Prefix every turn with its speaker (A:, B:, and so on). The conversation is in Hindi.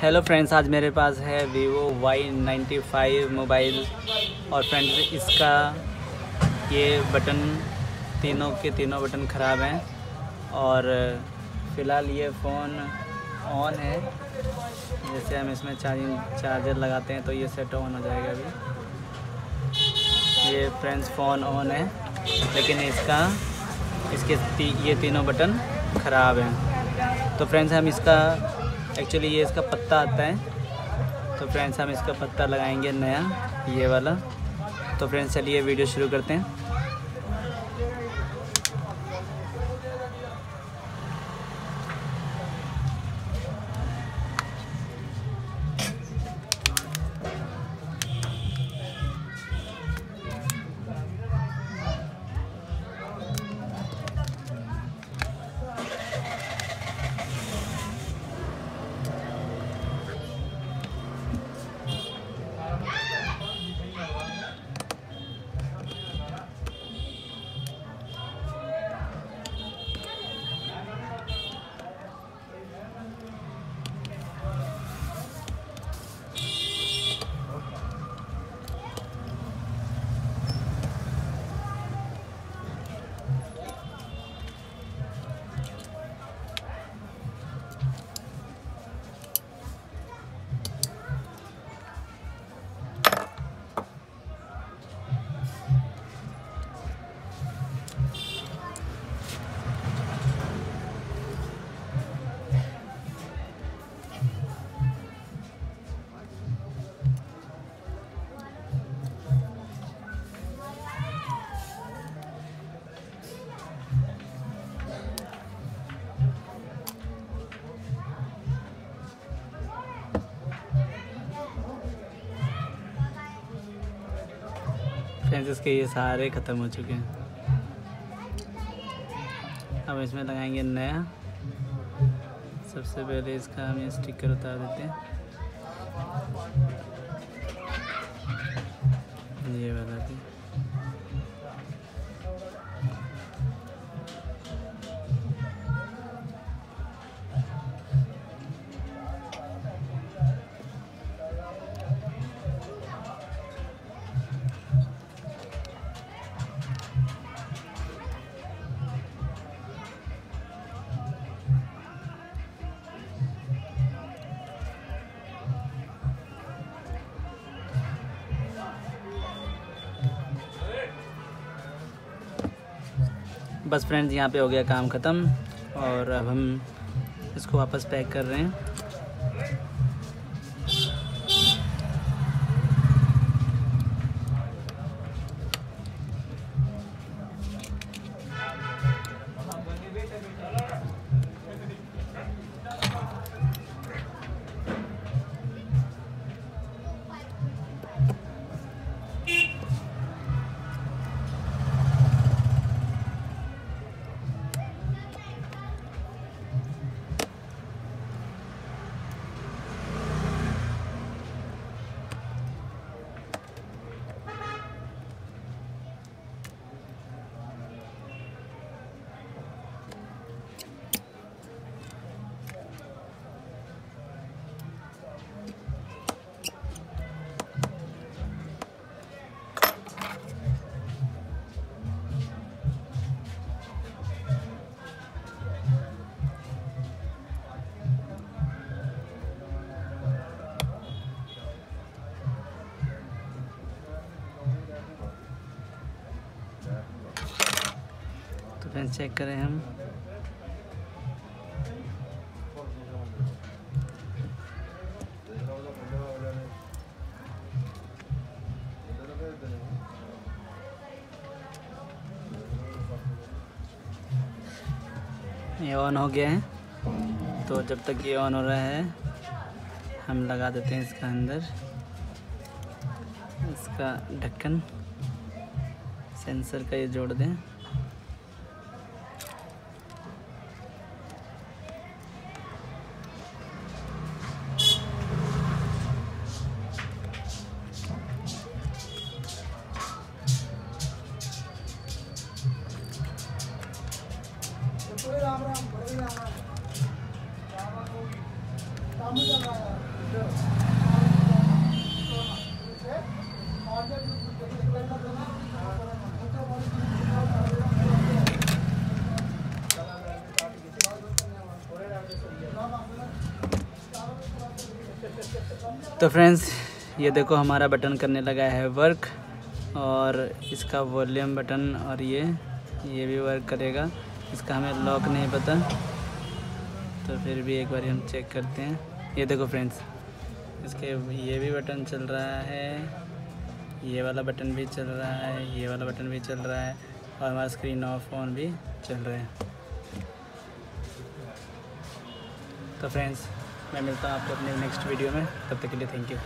A: हेलो फ्रेंड्स आज मेरे पास है Vivo Y ninety five mobile और फ्रेंड्स इसका ये बटन तीनों के तीनों बटन ख़राब हैं और फ़िलहाल ये फ़ोन ऑन है। जैसे हम इसमें चार्जिंग चार्जर लगाते हैं तो ये सेट ऑन हो जाएगा अभी। ये फ्रेंड्स फ़ोन ऑन है लेकिन इसका इसके ती, ये तीनों बटन ख़राब हैं। तो फ्रेंड्स हम इसका एक्चुअली ये इसका पत्ता आता है। तो फ्रेंड्स हम इसका पत्ता लगाएँगे नया, ये वाला। तो फ्रेंड्स चलिए वीडियो शुरू करते हैं। फ्रेंड्स इसके ये सारे ख़त्म हो चुके हैं। अब इसमें लगाएँगे नया। सबसे पहले इसका हम ये स्टिकर उतार देते हैं। ये वाला भी। बस फ्रेंड्स, यहाँ पे हो गया काम ख़त्म और अब हम इसको वापस पैक कर रहे हैं। चेक करें हम। ये ऑन हो गया है। तो जब तक ये ऑन हो रहा है, हम लगा देते हैं इसका अंदर। इसका ढक्कन। सेंसर का ये जोड़ दें। तो फ्रेंड्स, ये देखो हमारा बटन करने लगा है वर्क और इसका वॉल्यूम बटन और ये ये भी वर्क करेगा। इसका हमें लॉक नहीं पता। तो फिर भी एक बार हम चेक करते हैं। ये देखो फ्रेंड्स, इसके ये भी बटन चल रहा है, ये वाला बटन भी चल रहा है, ये वाला बटन भी चल रहा है और हमारा स्क्रीन ऑफ़ ऑन भी चल रहा है। तो फ्रेंड्स मैं मिलता हूँ आपको अपने नेक्स्ट वीडियो में। तब तक के लिए थैंक यू